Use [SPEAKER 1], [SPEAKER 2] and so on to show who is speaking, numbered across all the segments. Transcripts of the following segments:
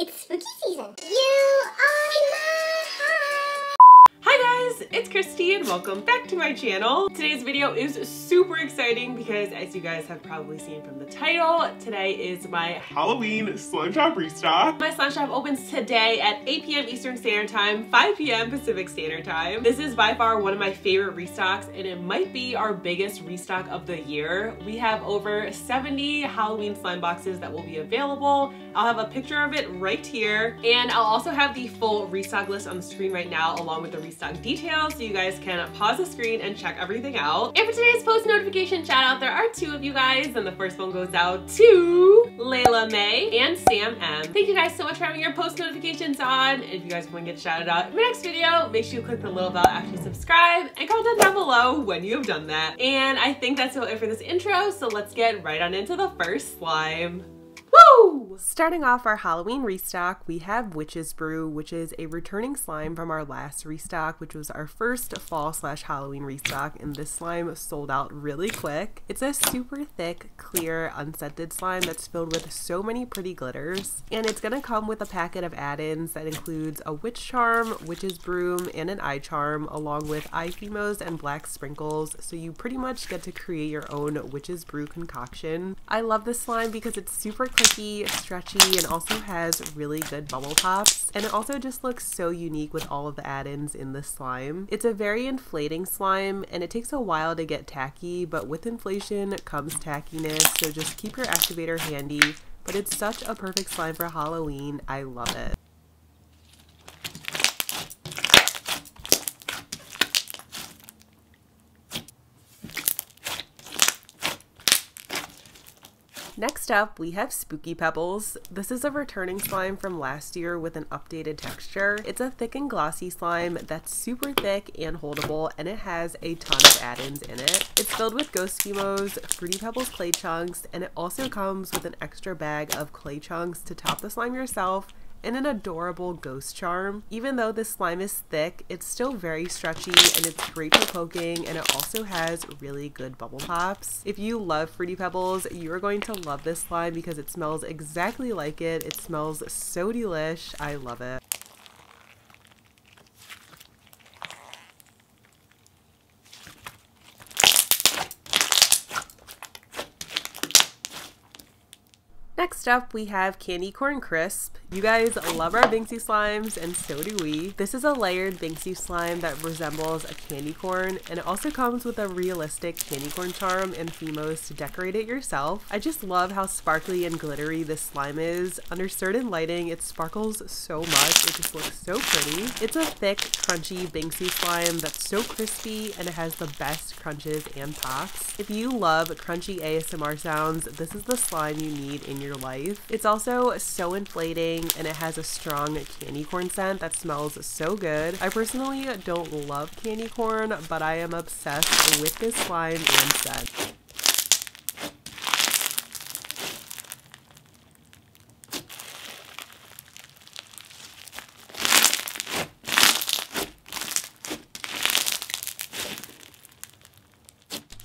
[SPEAKER 1] It's spooky season. You are
[SPEAKER 2] it's Kristi and welcome back to my channel. Today's video is super exciting because as you guys have probably seen from the title, today is my Halloween Slime Shop restock. My slime shop opens today at 8 p.m. Eastern Standard Time, 5 p.m. Pacific Standard Time. This is by far one of my favorite restocks and it might be our biggest restock of the year. We have over 70 Halloween slime boxes that will be available. I'll have a picture of it right here and I'll also have the full restock list on the screen right now along with the restock details so you guys can pause the screen and check everything out. And for today's post notification shout out, there are two of you guys and the first one goes out to Layla May and Sam M. Thank you guys so much for having your post notifications on. If you guys want to get shouted out in my next video, make sure you click the little bell after you subscribe and comment down below when you have done that. And I think that's about it for this intro, so let's get right on into the first slime. Woo! Starting off our Halloween restock, we have Witch's Brew, which is a returning slime from our last restock, which was our first fall slash Halloween restock, and this slime sold out really quick. It's a super thick, clear, unscented slime that's filled with so many pretty glitters, and it's gonna come with a packet of add-ins that includes a witch charm, witch's broom, and an eye charm, along with eye fimos and black sprinkles, so you pretty much get to create your own witch's brew concoction. I love this slime because it's super clicky, stretchy, and also has really good bubble pops. And it also just looks so unique with all of the add-ins in the slime. It's a very inflating slime, and it takes a while to get tacky, but with inflation comes tackiness, so just keep your activator handy. But it's such a perfect slime for Halloween. I love it. Next up, we have Spooky Pebbles. This is a returning slime from last year with an updated texture. It's a thick and glossy slime that's super thick and holdable, and it has a ton of add-ins in it. It's filled with Ghost Fimos, Fruity Pebbles clay chunks, and it also comes with an extra bag of clay chunks to top the slime yourself and an adorable ghost charm. Even though this slime is thick, it's still very stretchy and it's great for poking and it also has really good bubble pops. If you love Fruity Pebbles, you're going to love this slime because it smells exactly like it. It smells so delish. I love it. Next up, we have Candy Corn Crisp. You guys love our bingsu slimes, and so do we. This is a layered bingsu slime that resembles a candy corn, and it also comes with a realistic candy corn charm and Fimos to decorate it yourself. I just love how sparkly and glittery this slime is. Under certain lighting, it sparkles so much. It just looks so pretty. It's a thick, crunchy bingsu slime that's so crispy, and it has the best crunches and pops. If you love crunchy ASMR sounds, this is the slime you need in your life. It's also so inflating and it has a strong candy corn scent that smells so good. I personally don't love candy corn, but I am obsessed with this slime and scent.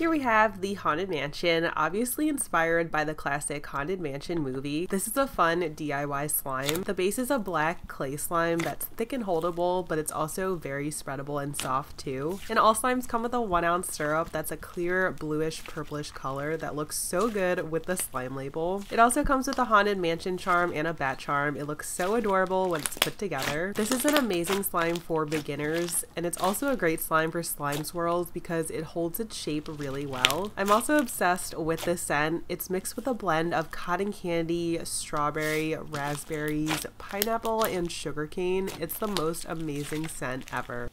[SPEAKER 2] Here we have the Haunted Mansion, obviously inspired by the classic Haunted Mansion movie. This is a fun DIY slime. The base is a black clay slime that's thick and holdable, but it's also very spreadable and soft too. And all slimes come with a one ounce syrup that's a clear bluish purplish color that looks so good with the slime label. It also comes with a Haunted Mansion charm and a bat charm. It looks so adorable when it's put together. This is an amazing slime for beginners, and it's also a great slime for slime swirls because it holds its shape really really well. I'm also obsessed with this scent. It's mixed with a blend of cotton candy, strawberry, raspberries, pineapple, and sugarcane. It's the most amazing scent ever.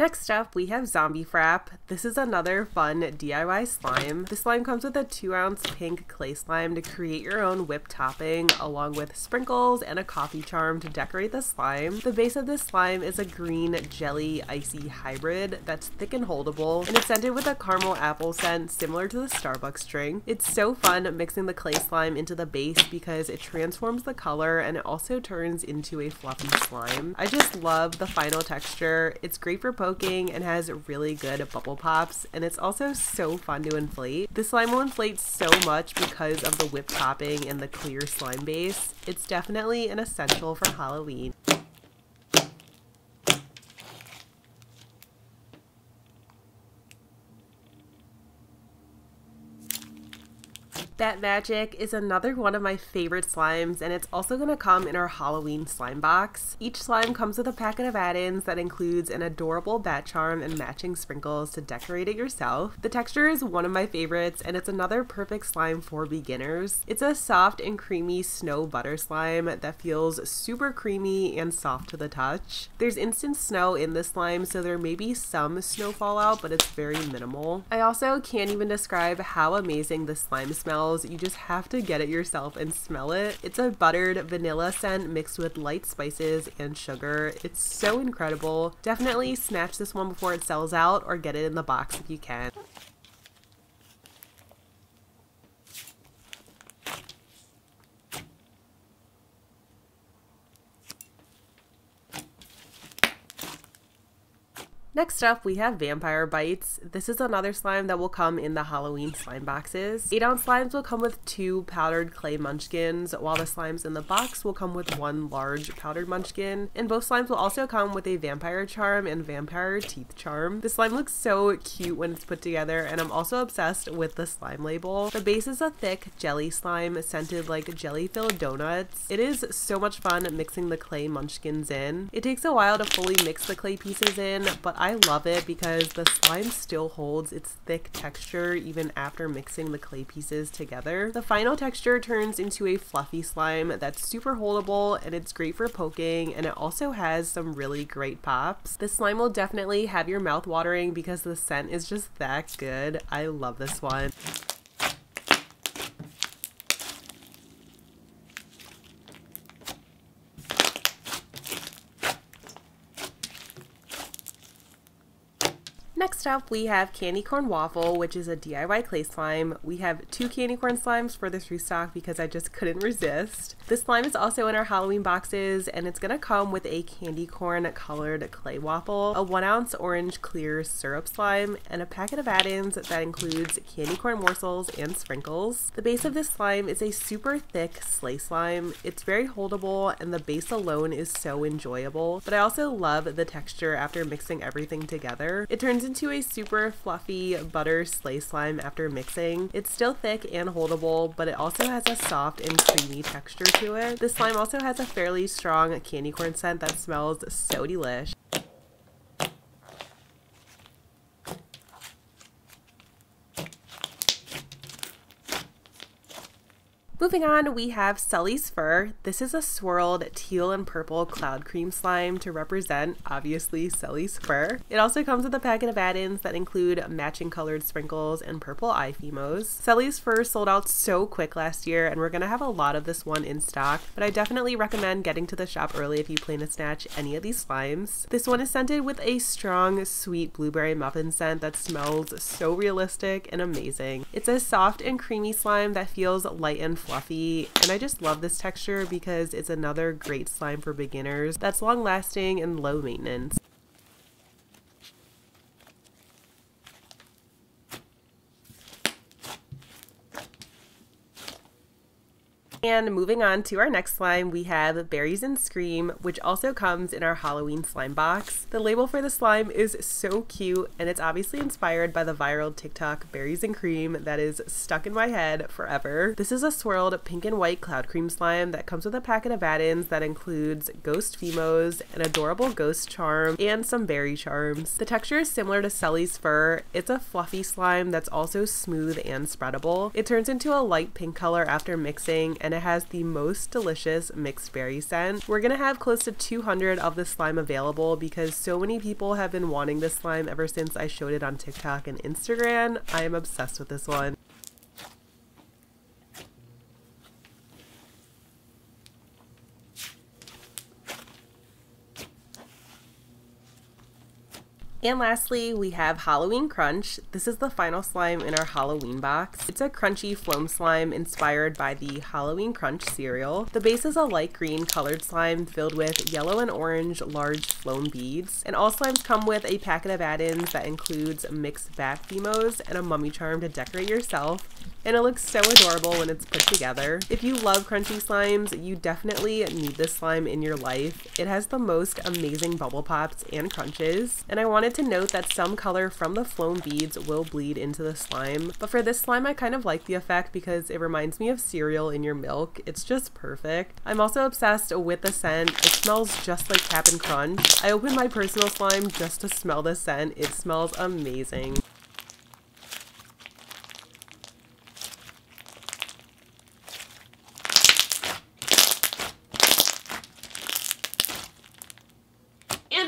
[SPEAKER 2] Next up, we have Zombie Frap. This is another fun DIY slime. The slime comes with a 2 ounce pink clay slime to create your own whipped topping, along with sprinkles and a coffee charm to decorate the slime. The base of this slime is a green jelly icy hybrid that's thick and holdable, and it's scented with a caramel apple scent similar to the Starbucks drink. It's so fun mixing the clay slime into the base because it transforms the color and it also turns into a fluffy slime. I just love the final texture. It's great for poking and has really good bubble pops, and it's also so fun to inflate. The slime will inflate so much because of the whipped topping and the clear slime base. It's definitely an essential for Halloween. Bat Magic is another one of my favorite slimes, and it's also going to come in our Halloween slime box. Each slime comes with a packet of add-ins that includes an adorable bat charm and matching sprinkles to decorate it yourself. The texture is one of my favorites, and it's another perfect slime for beginners. It's a soft and creamy snow butter slime that feels super creamy and soft to the touch. There's instant snow in this slime, so there may be some snow fallout, but it's very minimal. I also can't even describe how amazing this slime smells smells. You just have to get it yourself and smell it. It's a buttered vanilla scent mixed with light spices and sugar. It's so incredible. Definitely snatch this one before it sells out or get it in the box if you can. Next up, we have Vampire Bites. This is another slime that will come in the Halloween slime boxes. 8 ounce slimes will come with two powdered clay munchkins, while the slimes in the box will come with one large powdered munchkin. And both slimes will also come with a vampire charm and vampire teeth charm. The slime looks so cute when it's put together, and I'm also obsessed with the slime label. The base is a thick jelly slime scented like jelly filled donuts. It is so much fun mixing the clay munchkins in. It takes a while to fully mix the clay pieces in, but I love it because the slime still holds its thick texture even after mixing the clay pieces together. The final texture turns into a fluffy slime that's super holdable and it's great for poking and it also has some really great pops. This slime will definitely have your mouth watering because the scent is just that good. I love this one. Next up, we have Candy Corn Waffle, which is a DIY clay slime. We have two candy corn slimes for this restock because I just couldn't resist. This slime is also in our Halloween boxes, and it's to come with a candy corn colored clay waffle, a one ounce orange clear syrup slime, and a packet of add-ins that includes candy corn morsels and sprinkles. The base of this slime is a super thick sleigh slime. It's very holdable, and the base alone is so enjoyable, but I also love the texture after mixing everything together. It turns into a super fluffy butter sleigh slime after mixing. It's still thick and holdable, but it also has a soft and creamy texture to it. This slime also has a fairly strong candy corn scent that smells so delish. Moving on, we have Sully's Fur. This is a swirled teal and purple cloud cream slime to represent, obviously, Sully's fur. It also comes with a packet of add-ins that include matching colored sprinkles and purple eye fimos. Sully's Fur sold out so quick last year, and we're going to have a lot of this one in stock, but I definitely recommend getting to the shop early if you plan to snatch any of these slimes. This one is scented with a strong, sweet blueberry muffin scent that smells so realistic and amazing. It's a soft and creamy slime that feels light and fluffy, and I just love this texture because it's another great slime for beginners that's long lasting and low maintenance. And moving on to our next slime, we have Berries and Scream, which also comes in our Halloween slime box. The label for the slime is so cute, and it's obviously inspired by the viral TikTok Berries and Cream that is stuck in my head forever. This is a swirled pink and white cloud cream slime that comes with a packet of add-ins that includes ghost fimos, an adorable ghost charm, and some berry charms. The texture is similar to Sully's fur. It's a fluffy slime that's also smooth and spreadable. It turns into a light pink color after mixing, and and it has the most delicious mixed berry scent. We're gonna have close to 200 of this slime available because so many people have been wanting this slime ever since I showed it on TikTok and Instagram. I am obsessed with this one. And lastly, we have Halloween Crunch. This is the final slime in our Halloween box. It's a crunchy foam slime inspired by the Halloween Crunch cereal. The base is a light green colored slime filled with yellow and orange large foam beads. And all slimes come with a packet of add-ins that includes mixed bath Fimos and a mummy charm to decorate yourself and it looks so adorable when it's put together. If you love crunchy slimes, you definitely need this slime in your life. It has the most amazing bubble pops and crunches, and I wanted to note that some color from the foam beads will bleed into the slime, but for this slime I kind of like the effect because it reminds me of cereal in your milk. It's just perfect. I'm also obsessed with the scent. It smells just like Cap'n Crunch. I opened my personal slime just to smell the scent. It smells amazing.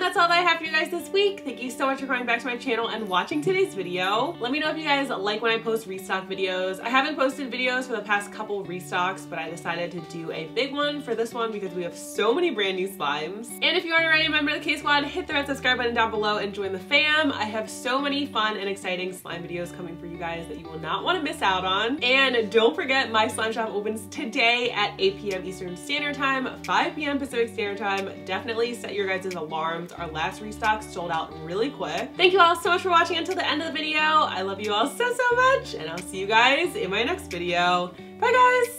[SPEAKER 2] That's all that I have for you guys this week. Thank you so much for coming back to my channel and watching today's video. Let me know if you guys like when I post restock videos. I haven't posted videos for the past couple restocks, but I decided to do a big one for this one because we have so many brand new slimes. And if you aren't already a member of the K-Squad, hit the red subscribe button down below and join the fam. I have so many fun and exciting slime videos coming for you guys that you will not want to miss out on. And don't forget, my slime shop opens today at 8 p.m. Eastern Standard Time, 5 p.m. Pacific Standard Time. Definitely set your guys' our last restock sold out really quick. Thank you all so much for watching until the end of the video. I love you all so, so much, and I'll see you guys in my next video. Bye, guys!